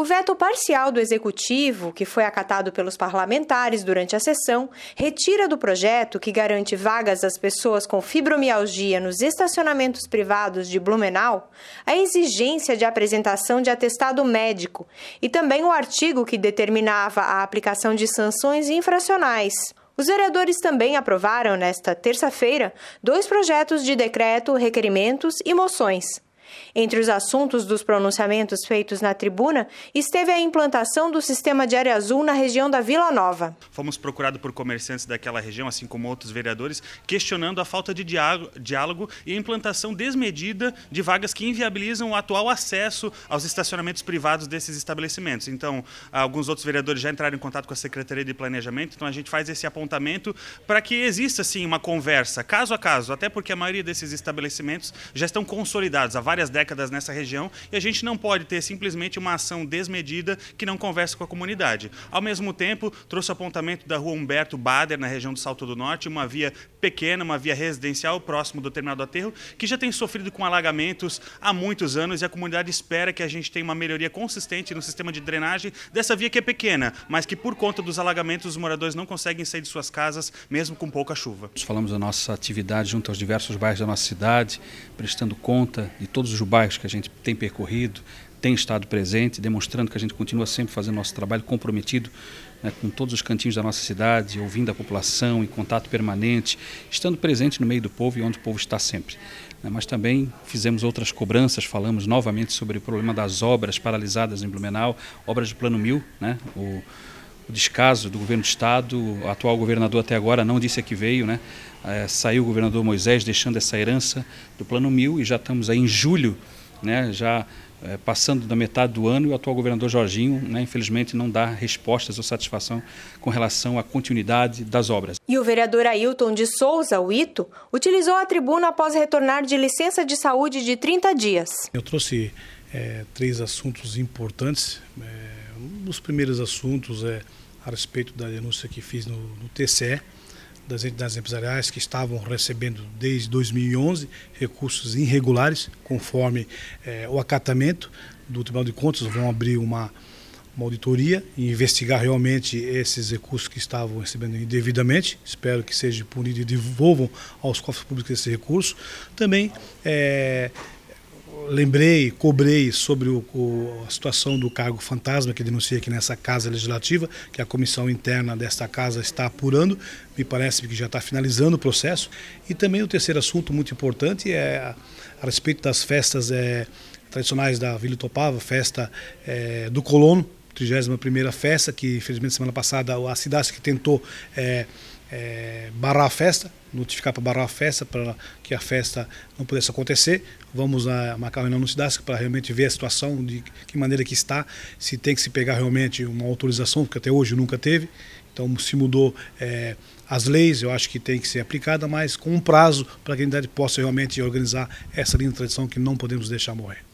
O veto parcial do Executivo, que foi acatado pelos parlamentares durante a sessão, retira do projeto, que garante vagas às pessoas com fibromialgia nos estacionamentos privados de Blumenau, a exigência de apresentação de atestado médico e também o artigo que determinava a aplicação de sanções infracionais. Os vereadores também aprovaram, nesta terça-feira, dois projetos de decreto, requerimentos e moções. Entre os assuntos dos pronunciamentos feitos na tribuna esteve a implantação do sistema de área azul na região da Vila Nova. Fomos procurados por comerciantes daquela região, assim como outros vereadores, questionando a falta de diálogo e a implantação desmedida de vagas que inviabilizam o atual acesso aos estacionamentos privados desses estabelecimentos. Então, alguns outros vereadores já entraram em contato com a Secretaria de Planejamento, então a gente faz esse apontamento para que exista, sim, uma conversa, caso a caso, até porque a maioria desses estabelecimentos já estão consolidados há várias décadas décadas nessa região e a gente não pode ter simplesmente uma ação desmedida que não conversa com a comunidade. Ao mesmo tempo, trouxe o apontamento da rua Humberto Bader, na região do Salto do Norte, uma via pequena, uma via residencial próximo do terminal do aterro, que já tem sofrido com alagamentos há muitos anos e a comunidade espera que a gente tenha uma melhoria consistente no sistema de drenagem dessa via que é pequena, mas que por conta dos alagamentos os moradores não conseguem sair de suas casas, mesmo com pouca chuva. Nós falamos da nossa atividade junto aos diversos bairros da nossa cidade, prestando conta de todos os bairros que a gente tem percorrido, tem estado presente, demonstrando que a gente continua sempre fazendo nosso trabalho comprometido né, com todos os cantinhos da nossa cidade, ouvindo a população, em contato permanente, estando presente no meio do povo e onde o povo está sempre. Né, mas também fizemos outras cobranças, falamos novamente sobre o problema das obras paralisadas em Blumenau, obras de Plano Mil, né, o, o descaso do governo do estado, o atual governador até agora não disse a que veio, né? É, saiu o governador Moisés deixando essa herança do Plano Mil e já estamos aí em julho né, já é, passando da metade do ano e o atual governador Jorginho, né, infelizmente, não dá respostas ou satisfação com relação à continuidade das obras. E o vereador Ailton de Souza, o Ito, utilizou a tribuna após retornar de licença de saúde de 30 dias. Eu trouxe é, três assuntos importantes. É, um dos primeiros assuntos é a respeito da denúncia que fiz no, no TCE das entidades empresariais que estavam recebendo desde 2011 recursos irregulares, conforme é, o acatamento do Tribunal de Contas, vão abrir uma, uma auditoria e investigar realmente esses recursos que estavam recebendo indevidamente. Espero que seja punido e devolvam aos cofres públicos esse recurso. Também é, lembrei, cobrei sobre o, o, a situação do cargo fantasma que denunciei aqui nessa casa legislativa, que a comissão interna desta casa está apurando, me parece que já está finalizando o processo. E também o terceiro assunto muito importante é a, a respeito das festas é, tradicionais da Vila Topava, festa é, do colono, 31ª festa, que infelizmente semana passada a cidade que tentou é, é, barrar a festa, notificar para barrar a festa, para que a festa não pudesse acontecer. Vamos a, marcar uma reunião no Cidasc para realmente ver a situação, de que maneira que está, se tem que se pegar realmente uma autorização, porque até hoje nunca teve. Então se mudou é, as leis, eu acho que tem que ser aplicada, mas com um prazo para que a entidade possa realmente organizar essa linda tradição que não podemos deixar morrer.